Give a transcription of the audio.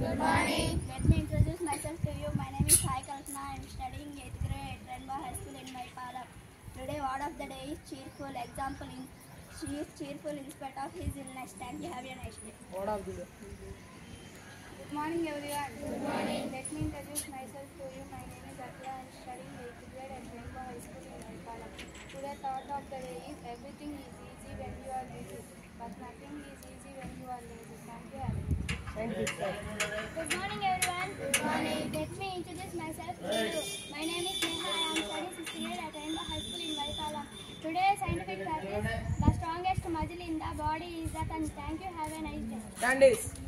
Good morning. Let me introduce myself to you. My name is Sai Kalpana. I am studying 8th grade at Rainbow High School in Maipalam. Today word of the day is cheerful. Example in she is cheerful in spite of his illness. Thank you. Have a nice day. What of the day. Good morning everyone. Good morning. Let me introduce myself to you. My name is Akila. I am studying 8th grade at Rainbow High School in Maipalam. Today thought of the day is everything is easy when you are busy, but nothing is easy when you are lazy. Thank you. Have a nice day. Thank you, sir. The strongest muscle in the body is the tongue. Thank you. Have a nice day. Candice.